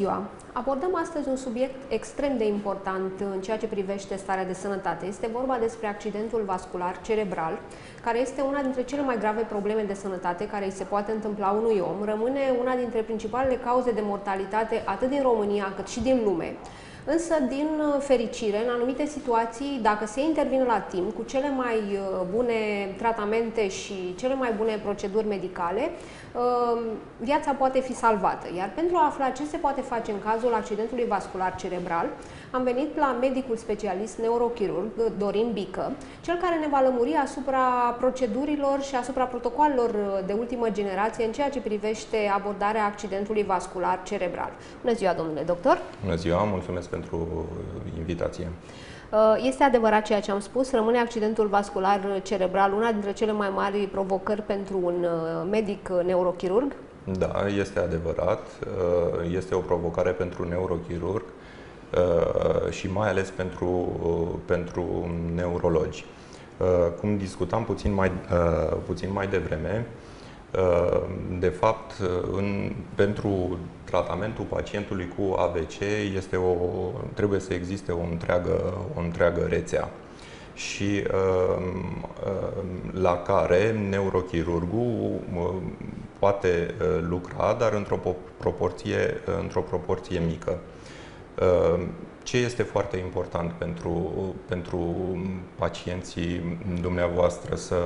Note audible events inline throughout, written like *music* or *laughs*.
ziua! Abordăm astăzi un subiect extrem de important în ceea ce privește starea de sănătate. Este vorba despre accidentul vascular cerebral, care este una dintre cele mai grave probleme de sănătate care îi se poate întâmpla unui om. Rămâne una dintre principalele cauze de mortalitate atât din România cât și din lume. Însă, din uh, fericire, în anumite situații, dacă se intervine la timp cu cele mai uh, bune tratamente și cele mai bune proceduri medicale, uh, viața poate fi salvată. Iar pentru a afla ce se poate face în cazul accidentului vascular cerebral, am venit la medicul specialist neurochirurg Dorin Bică, cel care ne va lămuri asupra procedurilor și asupra protocolelor de ultimă generație în ceea ce privește abordarea accidentului vascular cerebral. Bună ziua, domnule doctor! Bună ziua, mulțumesc pentru invitație. Uh, este adevărat ceea ce am spus, rămâne accidentul vascular cerebral una dintre cele mai mari provocări pentru un uh, medic neurochirurg? Da, este adevărat. Uh, este o provocare pentru neurochirurg și mai ales pentru, pentru neurologi. Cum discutam puțin mai, puțin mai devreme, de fapt, în, pentru tratamentul pacientului cu AVC este o, trebuie să existe o întreagă, o întreagă rețea și la care neurochirurgul poate lucra, dar într-o proporție, într-o proporție mică. Ce este foarte important pentru, pentru pacienții dumneavoastră să,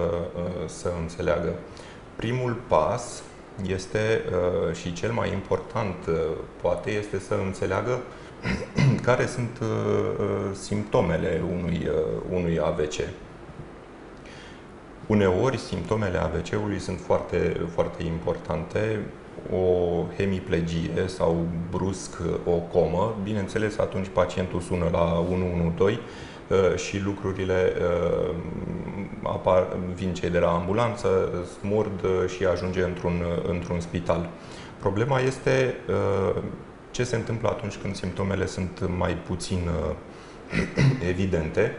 să înțeleagă? Primul pas este uh, și cel mai important, uh, poate, este să înțeleagă *clears throat* care sunt uh, simptomele unui, unui AVC. Uneori, simptomele AVC-ului sunt foarte, foarte importante. O hemiplegie sau brusc o comă, bineînțeles, atunci pacientul sună la 112 și lucrurile apar, vin cei de la ambulanță, smurd și ajunge într-un, într-un spital. Problema este ce se întâmplă atunci când simptomele sunt mai puțin *clears throat* evidente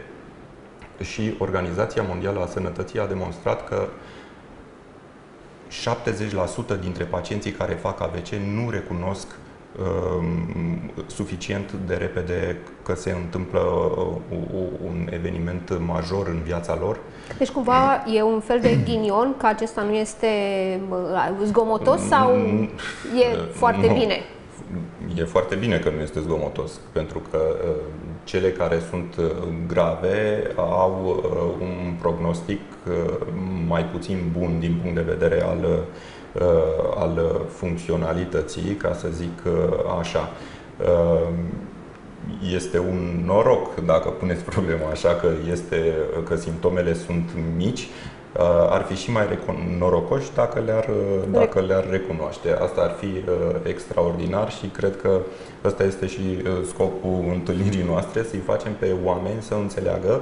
și Organizația Mondială a Sănătății a demonstrat că 70% dintre pacienții care fac AVC nu recunosc Um, suficient de repede că se întâmplă uh, un eveniment major în viața lor. Deci cumva e un fel de ghinion că acesta nu este uh, zgomotos sau mm, e foarte nu. bine? E foarte bine că nu este zgomotos, pentru că uh, cele care sunt grave au un prognostic mai puțin bun din punct de vedere al Uh, al funcționalității, ca să zic uh, așa. Uh, este un noroc, dacă puneți *laughs* problema așa, că, este, că simptomele sunt mici, ar fi și mai norocoși dacă le-ar, dacă le-ar recunoaște. Asta ar fi extraordinar și cred că ăsta este și scopul întâlnirii noastre, să-i facem pe oameni să înțeleagă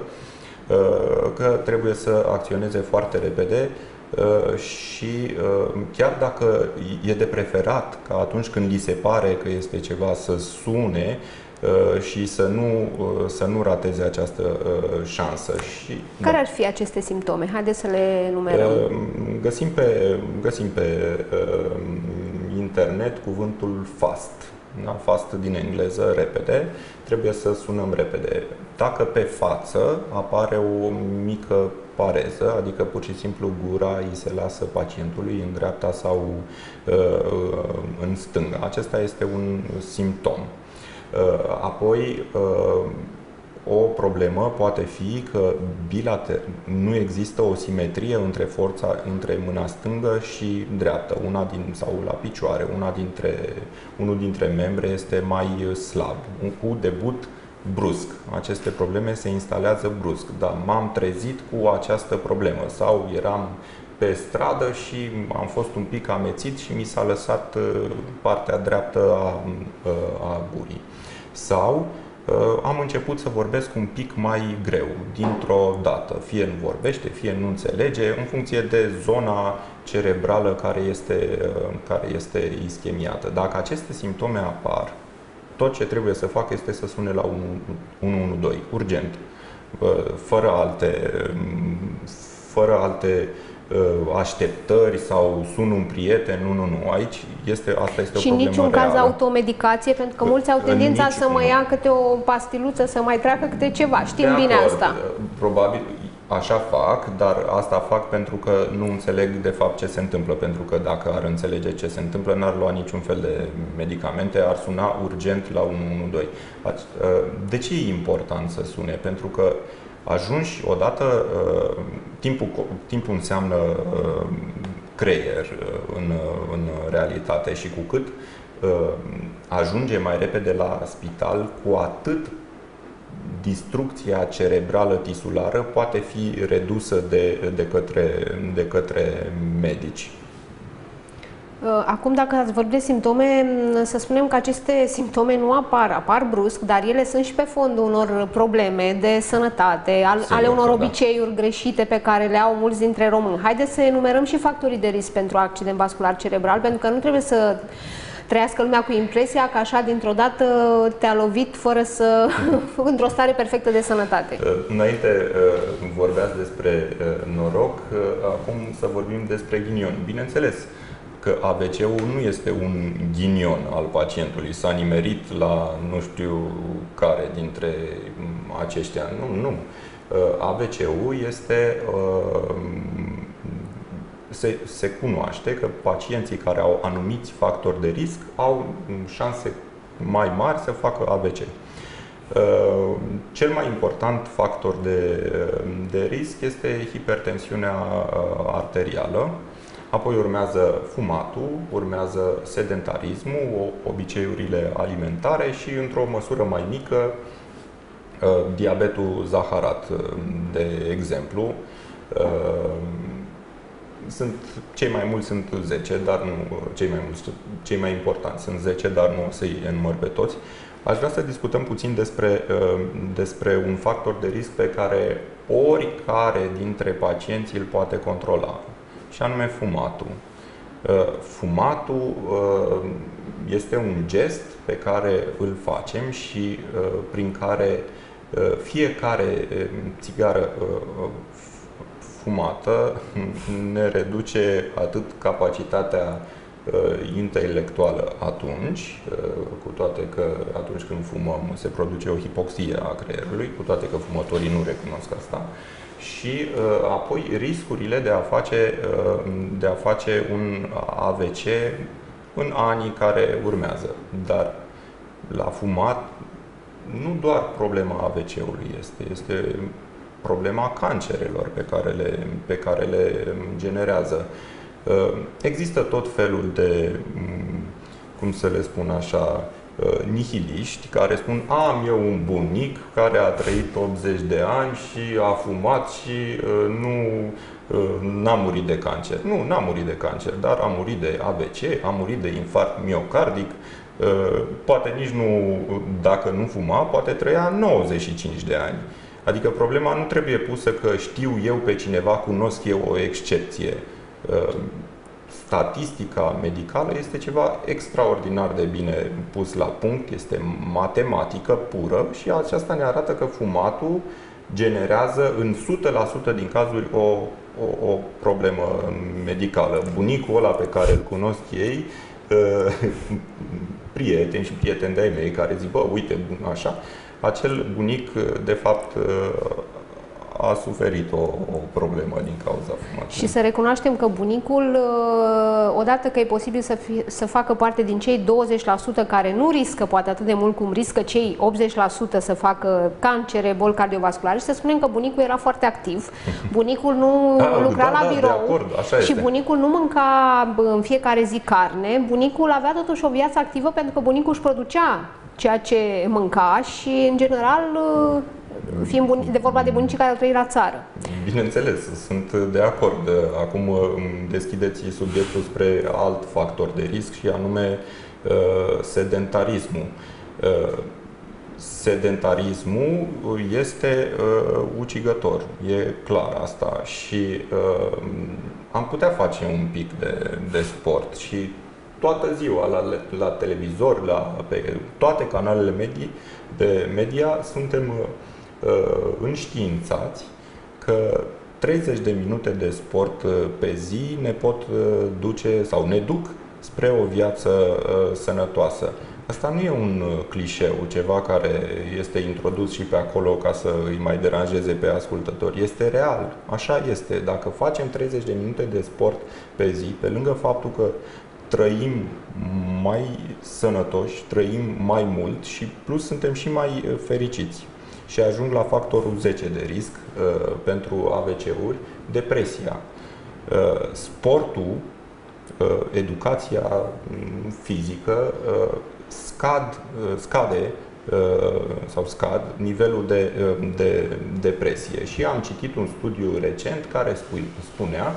că trebuie să acționeze foarte repede Uh, și uh, chiar dacă e de preferat ca atunci când li se pare că este ceva să sune uh, și să nu, să nu rateze această șansă. Și, Care da. ar fi aceste simptome? Haideți să le numerăm. Găsim pe, găsim pe internet cuvântul fast. Da? Fast din engleză, repede. Trebuie să sunăm repede. Dacă pe față apare o mică pareză, adică pur și simplu gura îi se lasă pacientului în dreapta sau uh, în stânga. Acesta este un simptom. Uh, apoi, uh, o problemă poate fi că bilater, nu există o simetrie între forța între mâna stângă și dreaptă, una din sau la picioare, una dintre unul dintre membre este mai slab, cu debut brusc. Aceste probleme se instalează brusc, dar m-am trezit cu această problemă sau eram pe stradă și am fost un pic amețit și mi s-a lăsat uh, partea dreaptă a, uh, a gurii. Sau uh, am început să vorbesc un pic mai greu, dintr-o dată. Fie nu vorbește, fie nu înțelege, în funcție de zona cerebrală care este, care este ischemiată. Dacă aceste simptome apar, tot ce trebuie să facă este să sune la 112, urgent, fără alte, fără alte uh, așteptări sau sun un prieten, nu, nu, nu. Aici este, asta este și o problemă niciun reală. caz automedicație, pentru că mulți au tendința să mai ia câte o pastiluță, să mai treacă câte ceva. Știm De bine acord, asta. Probabil așa fac, dar asta fac pentru că nu înțeleg de fapt ce se întâmplă. Pentru că dacă ar înțelege ce se întâmplă, n-ar lua niciun fel de medicamente, ar suna urgent la 112. De ce e important să sune? Pentru că ajungi odată, uh, timpul, timpul înseamnă uh, creier uh, în, în realitate și cu cât ajunge mai repede la spital, cu atât distrucția cerebrală tisulară poate fi redusă de, de, către, de către medici. Uh, acum, dacă ați vorbit de simptome, să spunem că aceste simptome nu apar, apar brusc, dar ele sunt și pe fondul unor probleme de sănătate, al, ale unor da. obiceiuri greșite pe care le au mulți dintre români. Haideți să enumerăm și factorii de risc pentru accident vascular cerebral, pentru că nu trebuie să trăiască lumea cu impresia că așa dintr-o dată te-a lovit fără să... *laughs* într-o stare perfectă de sănătate. Uh, înainte uh, vorbeați despre noroc, acum să vorbim despre ghinion. Bineînțeles, că AVC-ul nu este un ghinion al pacientului, s-a nimerit la nu știu care dintre aceștia. Nu, nu. Uh, AVC-ul este uh, se, se cunoaște că pacienții care au anumiți factori de risc au șanse mai mari să facă AVC. Uh, cel mai important factor de, de risc este hipertensiunea arterială, Apoi urmează fumatul, urmează sedentarismul, obiceiurile alimentare și, într-o măsură mai mică, uh, diabetul zaharat, uh, de exemplu. Uh, sunt, cei mai mulți sunt 10, dar nu cei mai mulți, cei mai importanți sunt 10, dar nu o să-i enumăr pe toți. Aș vrea să discutăm puțin despre, despre un factor de risc pe care oricare dintre pacienți îl poate controla și anume fumatul. Uh, fumatul uh, este un gest pe care îl facem și uh, prin care fiecare țigară fumată ne reduce atât capacitatea intelectuală atunci, cu toate că atunci când fumăm se produce o hipoxie a creierului, cu toate că fumătorii nu recunosc asta, și uh, apoi riscurile de a face, uh, de a face un AVC în anii care urmează. Dar la fumat nu doar problema AVC-ului este, este problema cancerelor pe care le, pe care le generează. Uh, există tot felul de, mm, cum să le spun așa, Uh, nihiliști care spun am eu un bunic care a trăit 80 de ani și a fumat și uh, nu uh, n-a murit de cancer. Nu, n-a murit de cancer, dar a murit de ABC, a murit de infarct miocardic, poate nici nu, dacă nu fuma, poate trăia 95 de ani. Adică problema nu trebuie pusă că știu eu pe cineva, cunosc eu o excepție statistica medicală este ceva extraordinar de bine pus la punct, este matematică pură și aceasta ne arată că fumatul generează în 100% din cazuri o, o, o problemă medicală. Bunicul ăla pe care îl cunosc ei, uh, *laughs* prieteni și prieteni de-ai mei care zic, bă, uite, așa, acel bunic, de fapt, uh, a suferit o, o problemă din cauza fumatului. Și să recunoaștem că bunicul, uh, odată că e posibil să, fi, să facă parte din cei 20% care nu riscă poate atât de mult cum riscă cei 80% să facă cancere, boli cardiovasculare, și să spunem că bunicul era foarte activ. *laughs* Bunicul nu da, lucra da, la da, birou acord, așa și este. bunicul nu mâncea în fiecare zi carne. Bunicul avea totuși o viață activă pentru că bunicul își producea ceea ce mânca și, în general, uh, fiind bun, de vorba de bunicii care au trăit la țară. Bineînțeles, sunt de acord. Acum uh, deschideți subiectul spre alt factor de risc și anume uh, sedentarismul. Uh, sedentarismul este ucigător, e clar asta și am putea face un pic de, de sport și toată ziua la, la televizor, la, pe toate canalele medii, de media, suntem uh, înștiințați că 30 de minute de sport pe zi ne pot duce sau ne duc spre o viață sănătoasă. Asta nu e un clișeu, ceva care este introdus și pe acolo ca să îi mai deranjeze pe ascultători. Este real, așa este. Dacă facem 30 de minute de sport pe zi, pe lângă faptul că trăim mai sănătoși, trăim mai mult și plus suntem și mai fericiți. Și ajung la factorul 10 de risc uh, pentru AVC-uri, depresia. Uh, sportul, uh, educația mm, fizică uh, scad, uh, scade uh, sau scad nivelul de, uh, de depresie. Și am citit un studiu recent care spunea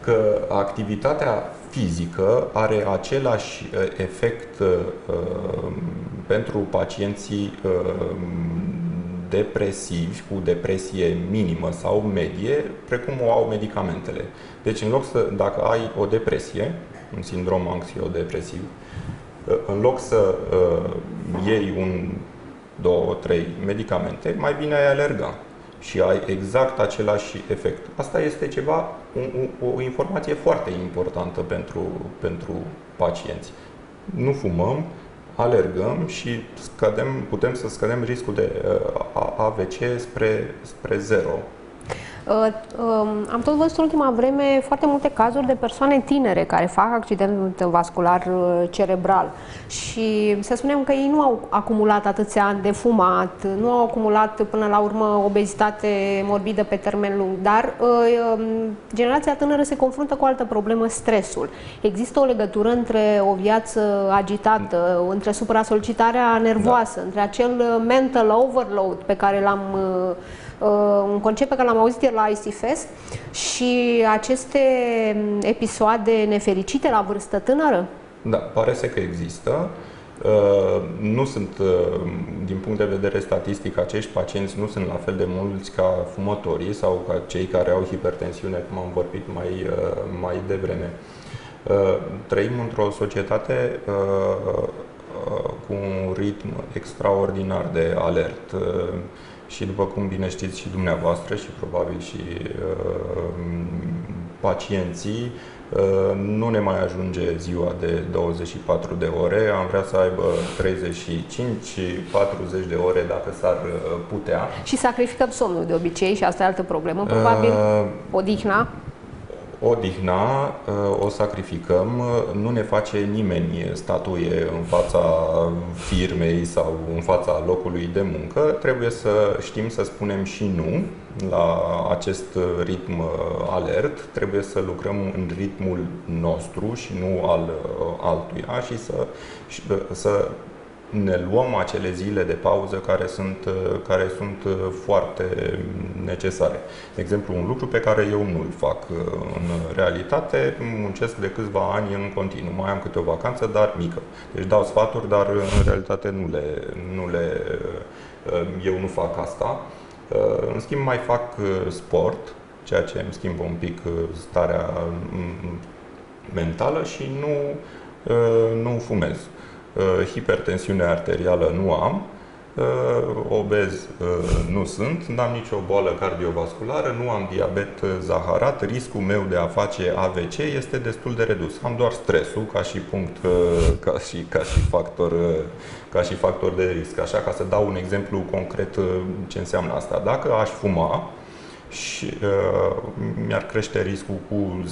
că activitatea fizică are același efect pentru pacienții depresivi cu depresie minimă sau medie, precum o au medicamentele. Deci, în loc să, dacă ai o depresie, un sindrom anxiodepresiv, în loc să uh, iei un, două, trei medicamente, mai bine ai alerga și ai exact același efect. Asta este ceva, o, o informație foarte importantă pentru, pentru pacienți. Nu fumăm, alergăm și scădem, putem să scădem riscul de uh, AVC spre, spre zero. Uh, um, am tot văzut în ultima vreme foarte multe cazuri de persoane tinere care fac accident vascular uh, cerebral și să spunem că ei nu au acumulat atâția ani de fumat, nu au acumulat până la urmă obezitate morbidă pe termen lung, dar uh, um, generația tânără se confruntă cu o altă problemă, stresul. Există o legătură între o viață agitată, între supra-solicitarea nervoasă, da. între acel mental overload pe care l-am Uh, un concept pe care l-am auzit la IC Fest și aceste episoade nefericite la vârstă tânără? Da, pare să că există. Uh, nu sunt, uh, din punct de vedere statistic, acești pacienți nu sunt la fel de mulți ca fumătorii sau ca cei care au hipertensiune, cum am vorbit mai, mai devreme. Trăim într-o societate cu un ritm extraordinar de alert și după cum bine știți și dumneavoastră și probabil și uh, pacienții, uh, nu ne mai ajunge ziua de 24 de ore, am vrea să aibă 35-40 de ore dacă s-ar uh, putea. Și sacrificăm somnul de obicei și asta e altă problemă, probabil, uh, odihna odihna uh, o sacrificăm, nu ne face nimeni statuie în fața firmei sau în fața locului de muncă. Trebuie să știm să spunem și nu la acest ritm uh, alert. Trebuie să lucrăm în ritmul nostru și nu al uh, altuia și să, să ne luăm acele zile de pauză care sunt, care sunt foarte necesare. De exemplu, un lucru pe care eu nu-l fac în realitate, muncesc de câțiva ani în continuu. Mai am câte o vacanță, dar mică. Deci dau sfaturi, dar în realitate nu le, nu le eu nu fac asta. În schimb, mai fac sport, ceea ce îmi schimbă un pic starea mentală și nu, nu fumez. Uh, hipertensiune arterială nu am, uh, obez uh, nu sunt, nu am nicio boală cardiovasculară, nu am diabet zaharat, riscul meu de a face AVC este destul de redus. Am doar stresul ca și punct, ca și, ca și, factor, ca și factor de risc. Așa, ca să dau un exemplu concret ce înseamnă asta. Dacă aș fuma, și uh, mi-ar crește riscul cu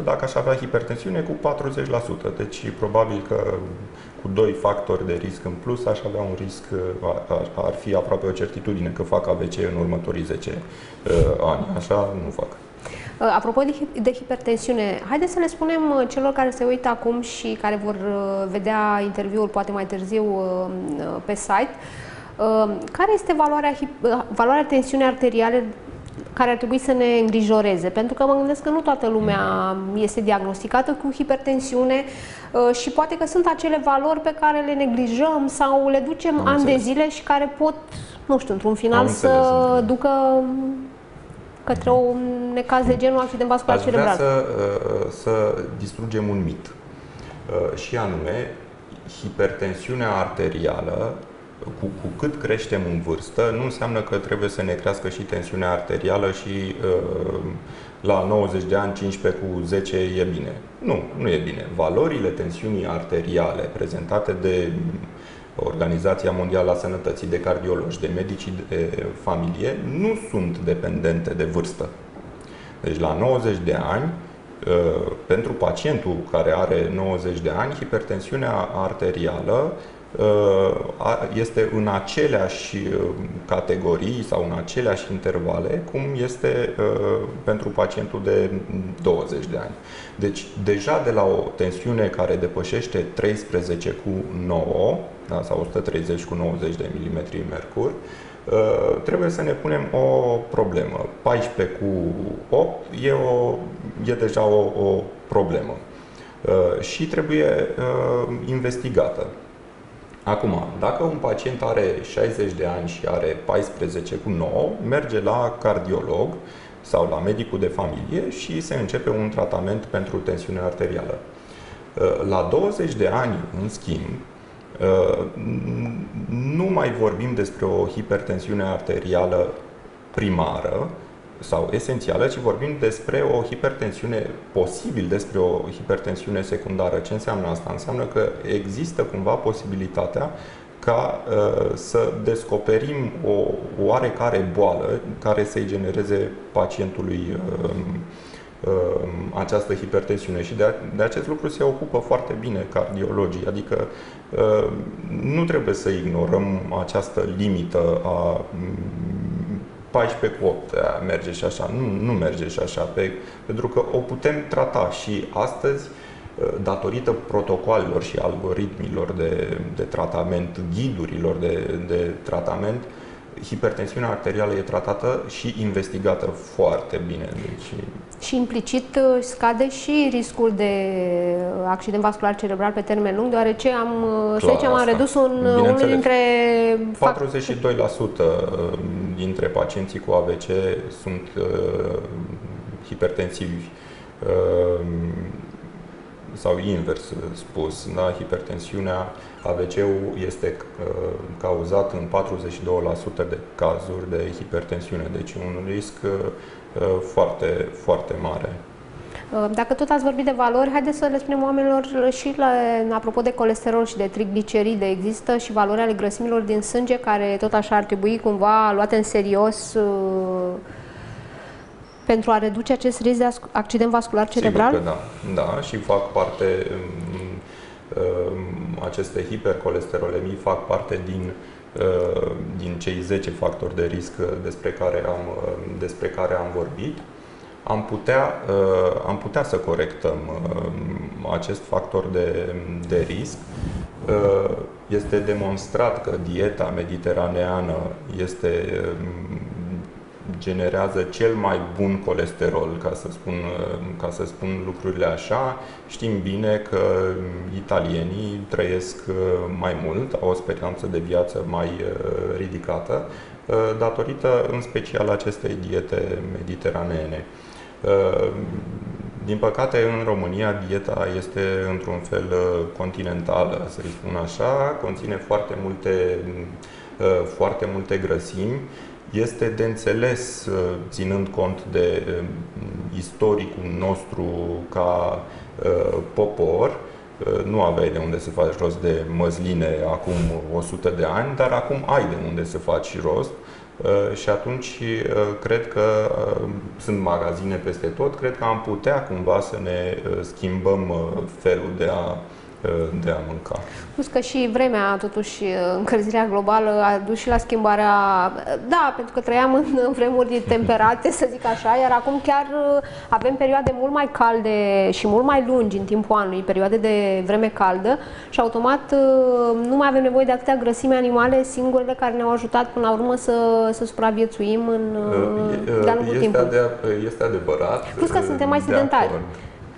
10%, dacă aș avea hipertensiune cu 40%. Deci probabil că cu doi factori de risc în plus aș avea un risc, uh, ar, ar fi aproape o certitudine că fac AVC în următorii 10 uh, ani. Așa nu fac. Uh, apropo de, de hipertensiune, haideți să le spunem uh, celor care se uită acum și care vor vedea interviul poate mai târziu pe site, care este valoarea, valoarea tensiunii arteriale care ar trebui să ne îngrijoreze, pentru că mă gândesc că nu toată lumea este diagnosticată cu hipertensiune uh, și poate că sunt acele valori pe care le neglijăm sau le ducem Am ani înțeles. de zile și care pot, nu știu, într-un final să înțeles. ducă către un necaz de genul accident vascular Aș cerebral. Vrea să, uh, să distrugem un mit uh, și anume hipertensiunea arterială cu, cu cât creștem în vârstă, nu înseamnă că trebuie să ne crească și tensiunea arterială și uh, la 90 de ani 15 cu 10 e bine. Nu, nu e bine. Valorile tensiunii arteriale prezentate de Organizația Mondială a Sănătății, de cardiologi, de medici de familie, nu sunt dependente de vârstă. Deci la 90 de ani, uh, pentru pacientul care are 90 de ani, hipertensiunea arterială uh, este în aceleași uh, categorii sau în aceleași intervale cum este pentru pacientul de 20 de ani. Deci, deja de la o tensiune care depășește 13 cu 9 da, sau 130 cu 90 de mm mercur, Uh, trebuie să ne punem o problemă. 14 cu 8 e, o, e deja o, o problemă uh, și trebuie uh, investigată. Acum, dacă un pacient are 60 de ani și are 14 cu 9, merge la cardiolog sau la medicul de familie și se începe un tratament pentru tensiune arterială. La 20 de ani, în schimb, Uh, nu mai vorbim despre o hipertensiune arterială primară sau esențială, ci vorbim despre o hipertensiune, posibil despre o hipertensiune secundară. Ce înseamnă asta? Înseamnă că există cumva posibilitatea ca uh, să descoperim o oarecare boală care să-i genereze pacientului uh, Uh, această hipertensiune și de, de acest lucru se ocupă foarte bine cardiologii, adică uh, nu trebuie să ignorăm această limită a 14 mm, cu 8 merge și așa, nu, nu merge și așa, pe, pentru că o putem trata și astăzi uh, datorită protocolelor și algoritmilor de, de tratament, ghidurilor de, de tratament, uh, hipertensiunea arterială e tratată și investigată foarte bine. Deci... Și implicit uh, scade și riscul de accident vascular cerebral pe termen lung, deoarece am, uh, Clar, să zicem, am redus un, unul dintre... 42% dintre pacienții cu AVC sunt uh, hipertensivi. Uh, sau invers spus, da? hipertensiunea AVC-ul este uh, cauzat în 42% de cazuri de hipertensiune, deci un risc uh, foarte, foarte mare. Uh, dacă tot ați vorbit de valori, haideți să le spunem oamenilor și la, apropo de colesterol și de trigliceride, există și valori ale grăsimilor din sânge care tot așa ar trebui cumva luate în serios pentru a reduce acest risc de accident vascular cerebral? Sigur că da, da, și fac parte, um, um, aceste hipercolesterolemii fac parte din, uh, din cei 10 factori de risc despre care am, uh, despre care am vorbit. Am putea, uh, am putea să corectăm acest factor de, de risc. Este demonstrat că dieta mediteraneană este um, generează cel mai bun colesterol, ca să spun, ca să spun lucrurile așa. Știm bine că italienii trăiesc uh, mai mult, au o speranță de viață mai uh, ridicată, uh, datorită în special acestei diete mediteraneene. Din păcate, în România, dieta este într-un fel continentală, să-i spun așa, conține foarte multe, foarte multe grăsimi este de înțeles, uh, ținând cont de um, istoricul nostru ca uh, popor, uh, nu aveai de unde să faci rost de măsline acum 100 de ani, dar acum ai de unde să faci rost. Și atunci cred că sunt magazine peste tot, cred că am putea cumva să ne schimbăm felul de a de a mânca. Plus că și vremea, totuși, încălzirea globală a dus și la schimbarea, da, pentru că trăiam în *laughs* vremuri temperate, să zic așa, iar acum chiar uh, avem perioade mult mai calde și mult mai lungi în timpul anului, perioade de vreme caldă și automat uh, nu mai avem nevoie de atâtea grăsime animale singurele care ne-au ajutat până la urmă să, să supraviețuim în uh, de-a lungul este timpului. Ade- este adevărat. Plus că suntem mai sedentari. Acord.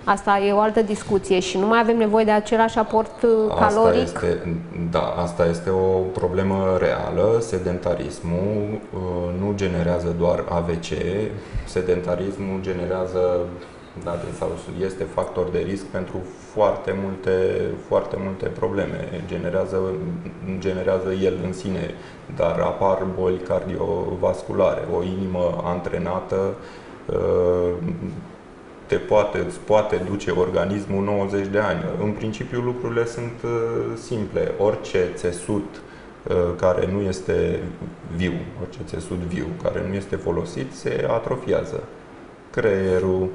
Asta e o altă discuție și nu mai avem nevoie de același aport uh, asta caloric. Este, da, asta este o problemă reală. Sedentarismul uh, nu generează doar AVC, sedentarismul generează da, sau este factor de risc pentru foarte multe, foarte multe probleme. Generează, generează el în sine, dar apar boli cardiovasculare, o inimă antrenată uh, te poate, îți poate duce organismul 90 de ani. În principiu lucrurile sunt uh, simple. Orice țesut uh, care nu este viu, orice țesut viu care nu este folosit, se atrofiază. Creierul,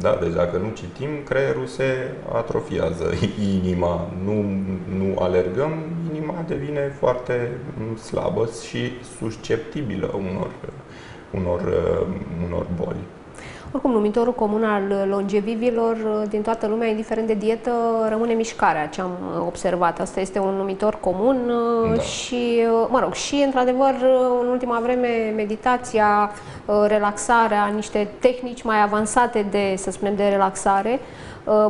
da, deci dacă nu citim, creierul se atrofiază, *laughs* inima, nu, nu alergăm, inima devine foarte slabă și susceptibilă unor, unor, unor boli. Oricum, numitorul comun al longevivilor din toată lumea, indiferent de dietă, rămâne mișcarea, ce am observat. Asta este un numitor comun da. și, mă rog, și, într-adevăr, în ultima vreme, meditația, relaxarea, niște tehnici mai avansate de, să spunem, de relaxare,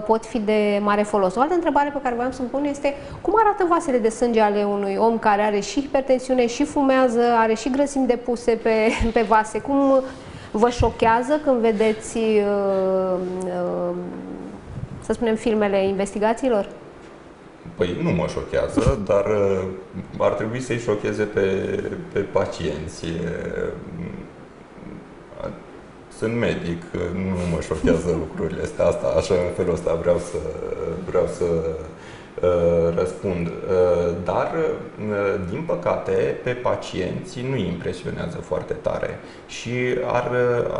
pot fi de mare folos. O altă întrebare pe care voiam să-mi pun este cum arată vasele de sânge ale unui om care are și hipertensiune, și fumează, are și grăsimi depuse pe, *laughs* pe vase? Cum, Vă șochează când vedeți, uh, uh, să spunem, filmele investigațiilor? Păi nu mă șochează, *laughs* dar uh, ar trebui să-i șocheze pe, pe pacienți. Sunt medic, nu mă șochează *laughs* lucrurile astea, asta, așa în felul ăsta vreau să, vreau să Uh, răspund. Uh, dar, uh, din păcate, pe pacienți nu îi impresionează foarte tare și ar,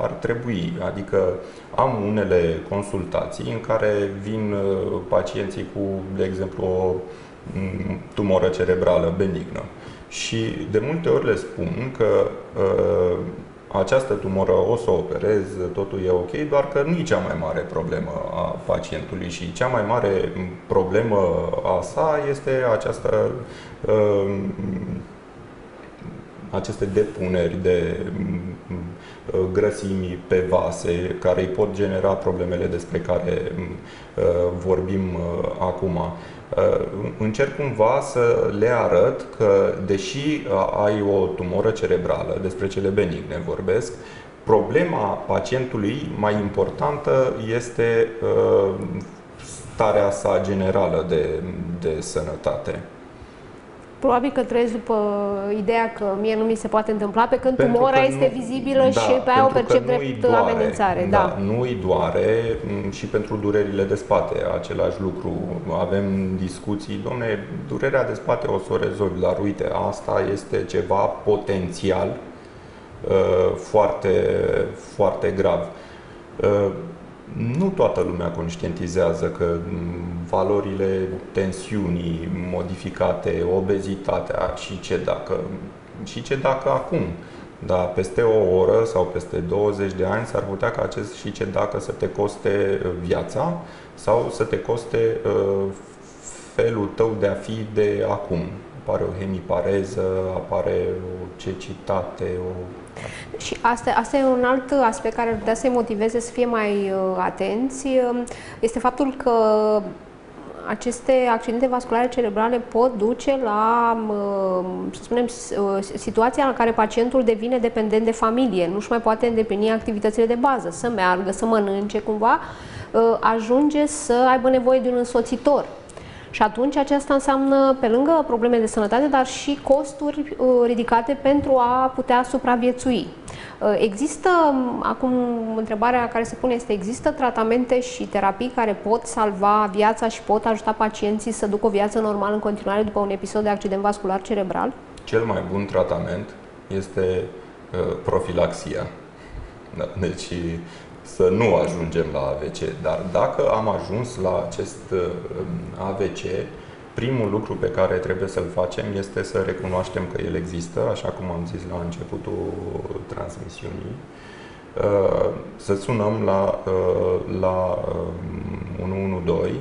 ar trebui, adică am unele consultații în care vin pacienții cu, de exemplu, o mm, tumoră cerebrală benignă și de multe ori le spun că această tumoră o să o operez, totul e ok, doar că nu e cea mai mare problemă a pacientului și cea mai mare problemă a sa este această uh, aceste depuneri de uh, grăsimi pe vase care îi pot genera problemele despre care uh, vorbim uh, acum. Uh, încerc cumva să le arăt că, deși uh, ai o tumoră cerebrală, despre cele benigne vorbesc, problema pacientului mai importantă este uh, starea sa generală de, de sănătate. Probabil că trăiesc după ideea că mie nu mi se poate întâmpla, pe când pentru tumora este nu, vizibilă da, și pe aia o percep drept doare, amenințare. Da, da. Nu îi doare mm, și pentru durerile de spate, același lucru. Avem discuții, domne, durerea de spate o să o rezolvi, dar uite, asta este ceva potențial uh, foarte, foarte grav. Uh, nu toată lumea conștientizează că valorile tensiunii modificate, obezitatea și ce dacă, și ce dacă acum. Dar peste o oră sau peste 20 de ani s-ar putea ca acest și ce dacă să te coste viața sau să te coste uh, felul tău de a fi de acum. Apare o hemipareză, apare o cecitate, o și asta, asta e un alt aspect care ar putea să-i motiveze să fie mai uh, atenți, uh, este faptul că aceste accidente vasculare cerebrale pot duce la, uh, să spunem, uh, situația în care pacientul devine dependent de familie, nu-și mai poate îndeplini activitățile de bază, să meargă, să mănânce, cumva, uh, ajunge să aibă nevoie de un însoțitor și atunci aceasta înseamnă, pe lângă probleme de sănătate, dar și costuri uh, ridicate pentru a putea supraviețui. Uh, există, acum întrebarea care se pune este, există tratamente și terapii care pot salva viața și pot ajuta pacienții să ducă o viață normală în continuare după un episod de accident vascular cerebral? Cel mai bun tratament este uh, profilaxia. Da, deci să nu ajungem la AVC. Dar dacă am ajuns la acest uh, AVC, primul lucru pe care trebuie să-l facem este să recunoaștem că el există, așa cum am zis la începutul transmisiunii, uh, să sunăm la, uh, la 112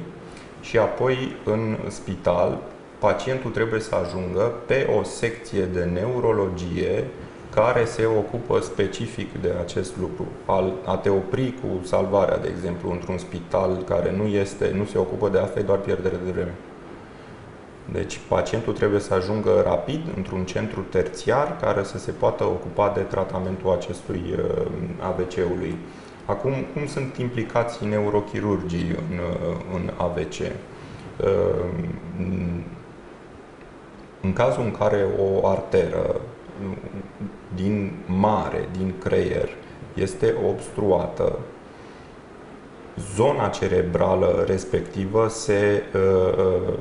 și apoi în spital pacientul trebuie să ajungă pe o secție de neurologie care se ocupă specific de acest lucru. Al, a te opri cu salvarea, de exemplu, într-un spital care nu, este, nu se ocupă de asta, e doar pierdere de vreme. Deci pacientul trebuie să ajungă rapid într-un centru terțiar care să se poată ocupa de tratamentul acestui uh, AVC-ului. Acum, cum sunt implicați neurochirurgii în, în AVC? În cazul în care o arteră din mare, din creier, este obstruată, zona cerebrală respectivă se uh, uh,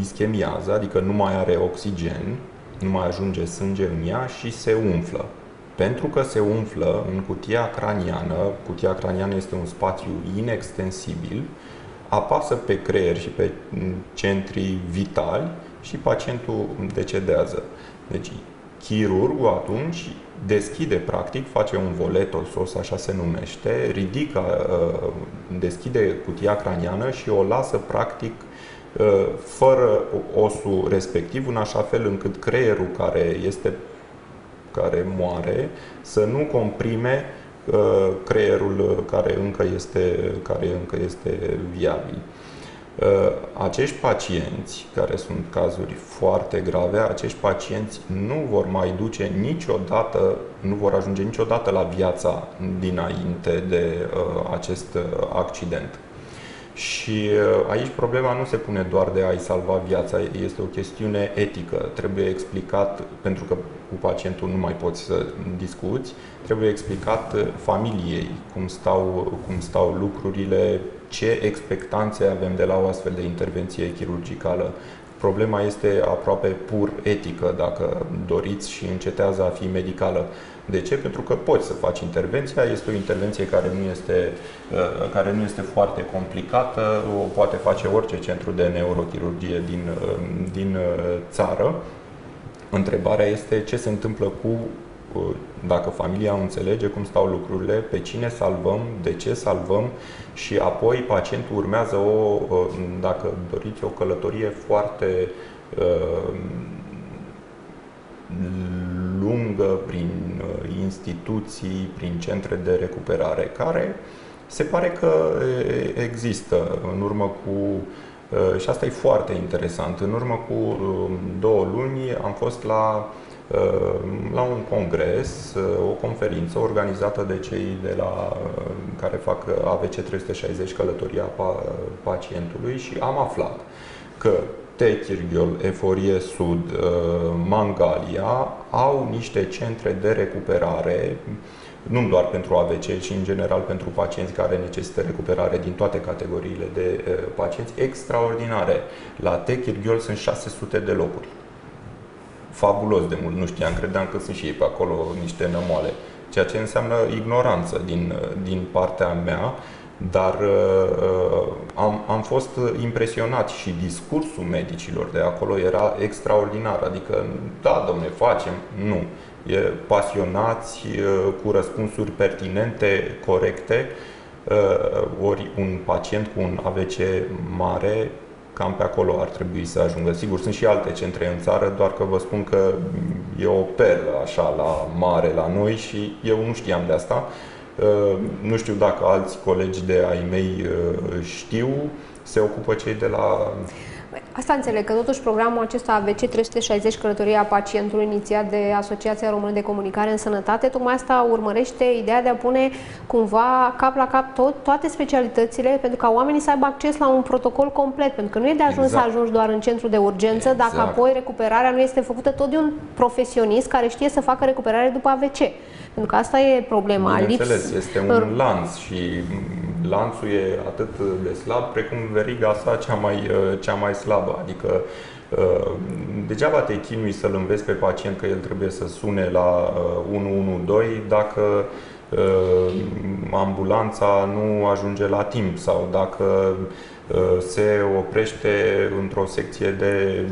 ischemiază, adică nu mai are oxigen, nu mai ajunge sânge în ea și se umflă. Pentru că se umflă în cutia craniană, cutia craniană este un spațiu inextensibil, apasă pe creier și pe centrii vitali și pacientul decedează. Deci, chirurgul atunci deschide practic, face un voletos, așa se numește, ridică, uh, deschide cutia craniană și o lasă practic uh, fără osul respectiv, în așa fel încât creierul care este care moare să nu comprime uh, creierul care încă este, care încă este viabil. Uh, acești pacienți, care sunt cazuri foarte grave, acești pacienți nu vor mai duce niciodată, nu vor ajunge niciodată la viața dinainte de uh, acest uh, accident. Și aici problema nu se pune doar de a-i salva viața, este o chestiune etică. Trebuie explicat, pentru că cu pacientul nu mai poți să discuți, trebuie explicat familiei cum stau, cum stau lucrurile, ce expectanțe avem de la o astfel de intervenție chirurgicală. Problema este aproape pur etică, dacă doriți, și încetează a fi medicală. De ce? Pentru că poți să faci intervenția, este o intervenție care nu este, uh, care nu este foarte complicată, o poate face orice centru de neurochirurgie din, uh, din uh, țară. Întrebarea este ce se întâmplă cu dacă familia înțelege cum stau lucrurile, pe cine salvăm, de ce salvăm și apoi pacientul urmează o, dacă doriți, o călătorie foarte uh, lungă prin uh, instituții, prin centre de recuperare, care se pare că există în urmă cu uh, și asta e foarte interesant. În urmă cu două luni am fost la Ehm, la un congres, eh, o conferință organizată de cei de la, eh, care fac AVC 360 călătoria pacientului și am aflat că Techirghiol, Eforie Sud, eh, Mangalia au niște centre de recuperare nu doar pentru AVC, ci în general pentru pacienți care necesită recuperare din toate categoriile de pacienți extraordinare. La Techirghiol sunt 600 de locuri fabulos de mult, nu știam, credeam că sunt și ei pe acolo niște nămoale, ceea ce înseamnă ignoranță din, din partea mea, dar uh, am, am fost impresionat și discursul medicilor de acolo era extraordinar, adică, da, domne, facem, nu. E pasionați, uh, cu răspunsuri pertinente, corecte, uh, ori un pacient cu un AVC mare cam pe acolo ar trebui să ajungă. Sigur, sunt și alte centre în țară, doar că vă spun că e o perlă așa la mare la noi și eu nu știam de asta. Uh, nu știu dacă alți colegi de ai mei uh, știu, se ocupă cei de la Asta înțeleg, că totuși programul acesta AVC 360 Călătoria pacientului inițiat de Asociația Română de Comunicare în Sănătate, tocmai asta urmărește ideea de a pune cumva cap la cap tot, toate specialitățile pentru ca oamenii să aibă acces la un protocol complet, pentru că nu e de ajuns exact. să ajungi doar în centru de urgență exact. dacă apoi recuperarea nu este făcută tot de un profesionist care știe să facă recuperare după AVC. Pentru că asta e problema. Bineînțeles, este un lanț și lanțul e atât de slab precum veriga sa cea mai, uh, cea mai slabă. Adică uh, degeaba te chinui să-l înveți pe pacient că el trebuie să sune la 112 uh, dacă ambulanța nu ajunge la timp sau dacă se oprește într-o secție de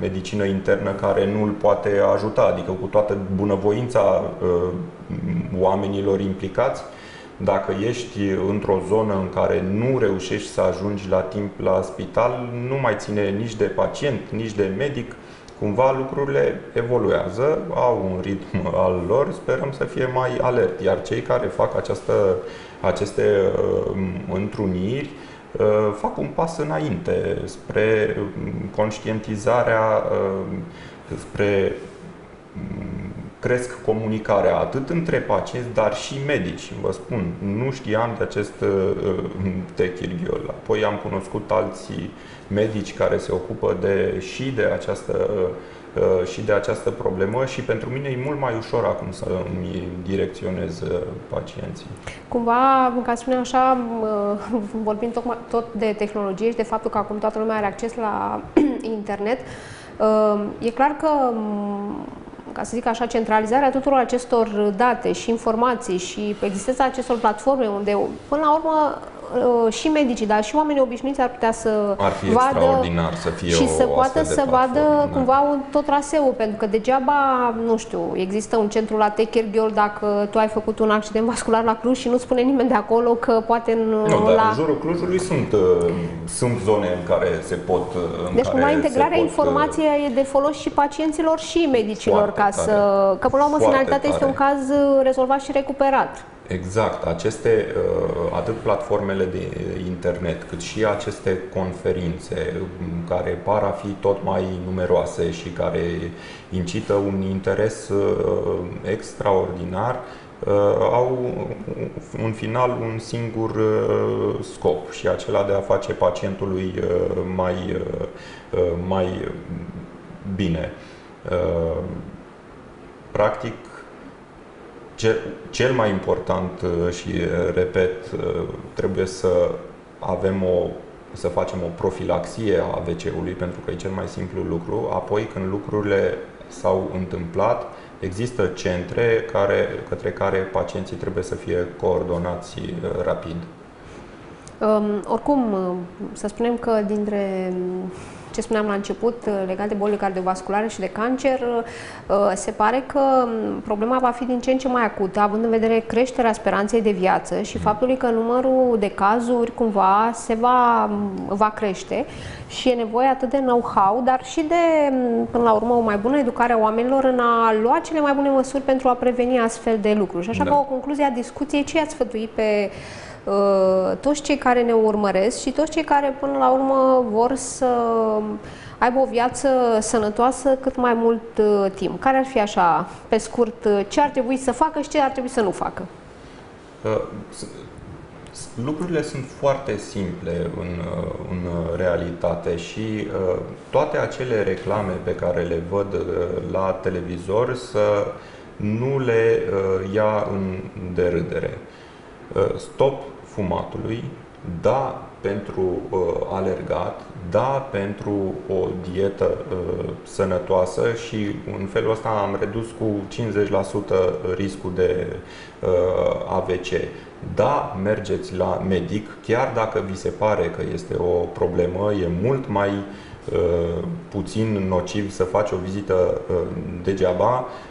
medicină internă care nu îl poate ajuta, adică cu toată bunăvoința oamenilor implicați, dacă ești într-o zonă în care nu reușești să ajungi la timp la spital, nu mai ține nici de pacient, nici de medic, cumva lucrurile evoluează, au un ritm al lor, sperăm să fie mai alert. Iar cei care fac această, aceste uh, întruniri uh, fac un pas înainte spre um, conștientizarea, uh, spre um, cresc comunicarea atât între pacienți, dar și medici. Vă spun, nu știam de acest uh, techirghiol. Apoi am cunoscut alții medici care se ocupă de, și de această uh, și de această problemă și pentru mine e mult mai ușor acum să îmi direcționez uh, pacienții. Cumva, ca să spunem așa, vorbim tot, tot de tehnologie și de faptul că acum toată lumea are acces la *clears throat* internet, e clar că ca să zic așa, centralizarea tuturor acestor date și informații și existența acestor platforme unde, până la urmă, Uh, și medicii, dar și oamenii obișnuiți ar putea să ar fi vadă extraordinar să fie și o să poată să vadă da. cumva un tot traseul, pentru că degeaba, nu știu, există un centru la Techerghiol dacă tu ai făcut un accident vascular la Cluj și nu spune nimeni de acolo că poate în, nu, dar la... în jurul Clujului sunt, uh, sunt zone în care se pot în Deci cumva integrarea pot, informației e de folos și pacienților și medicilor ca tare. să... Că până la urmă finalitatea este un caz rezolvat și recuperat. Exact. Aceste, uh, atât platformele de internet, cât și aceste conferințe, care par a fi tot mai numeroase și care incită un interes uh, extraordinar, uh, au în final un singur scop și acela de a face pacientului mai, mai bine. Practic, cel mai important uh, și, uh, repet, uh, trebuie să avem o să facem o profilaxie a AVC-ului, pentru că e cel mai simplu lucru. Apoi, când lucrurile s-au întâmplat, există centre care, către care pacienții trebuie să fie coordonați rapid. Um, oricum, să spunem că dintre ce spuneam la început, uh, legat de bolile cardiovasculare și de cancer, uh, se pare că um, problema va fi din ce în ce mai acută, având în vedere creșterea speranței de viață și faptului că numărul de cazuri cumva se va, um, va crește și e nevoie atât de know-how, dar și de, um, până la urmă, o mai bună educare a oamenilor în a lua cele mai bune măsuri pentru a preveni astfel de lucruri. Și așa da. ca o concluzie a discuției, ce ați sfătui pe Uh, toți cei care ne urmăresc și toți cei care până la urmă vor să aibă o viață sănătoasă cât mai mult uh, timp. Care ar fi așa, pe scurt, uh, ce ar trebui să facă și ce ar trebui să nu facă? Lucrurile sunt foarte simple în, în realitate și toate acele reclame pe care le văd la televizor să nu le ia în derâdere. Stop fumatului, da pentru uh, alergat, da pentru o dietă uh, sănătoasă și în felul ăsta am redus cu 50% riscul de uh, AVC. Da, mergeți la medic, chiar dacă vi se pare că este o problemă, e mult mai uh, puțin nociv să faci o vizită uh, degeaba Uh,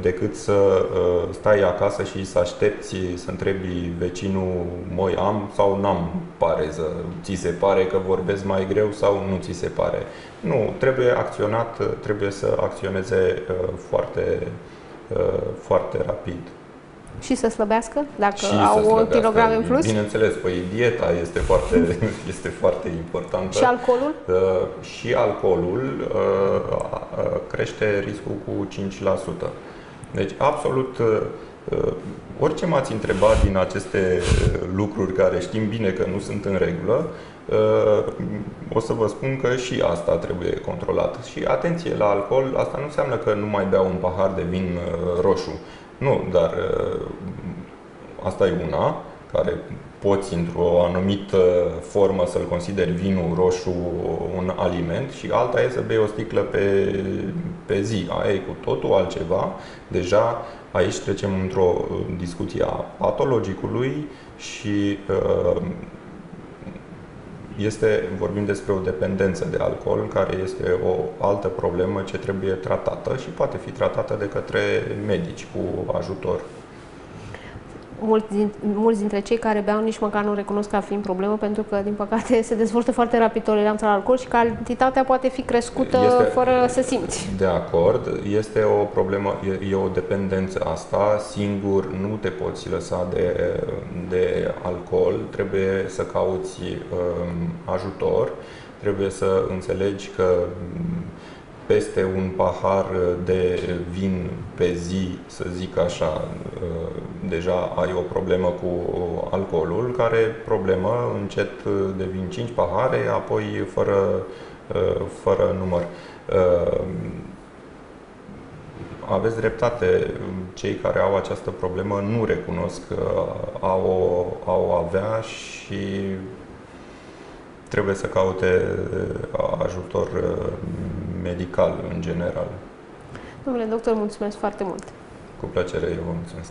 decât să uh, stai acasă și să aștepți să întrebi vecinul, moi am sau n-am pareză, ți se pare că vorbesc mai greu sau nu ți se pare. Nu, trebuie acționat, trebuie să acționeze uh, foarte, foarte rapid și să slăbească, dacă și au kilograme în plus? Bineînțeles, păi dieta este foarte, *laughs* este foarte importantă. Și alcoolul? Uh, și alcoolul uh, uh, crește riscul cu 5%. Deci, absolut, uh, uh, orice m-ați întrebat din aceste lucruri care știm bine că nu sunt în regulă, uh, o să vă spun că și asta trebuie controlat. Și atenție la alcool, asta nu înseamnă că nu mai beau un pahar de vin roșu. Nu, dar uh, asta e una care poți într-o anumită formă să-l consideri vinul roșu un aliment și alta e să bei o sticlă pe, pe zi. Aia e cu totul altceva. Deja aici trecem într-o discuție a patologicului și uh, este, vorbim despre o dependență de alcool, care este o altă problemă ce trebuie tratată și poate fi tratată de către medici cu ajutor mulți, din, mulți dintre cei care beau nici măcar nu recunosc ca fiind problemă, pentru că, din păcate, *laughs* se dezvoltă foarte rapid toleranța la alcool și cantitatea poate fi crescută este, fără să simți. De acord, este o problemă, e, e o dependență asta, singur nu te poți lăsa de, de alcool, trebuie să cauți um, ajutor, trebuie să înțelegi că peste un pahar de vin pe zi, să zic așa, deja ai o problemă cu alcoolul, care problemă încet devin 5 pahare, apoi fără, fără număr. Aveți dreptate, cei care au această problemă nu recunosc că au, au avea și trebuie să caute ajutor medical în general. Domnule doctor, mulțumesc foarte mult! Cu plăcere, eu vă mulțumesc!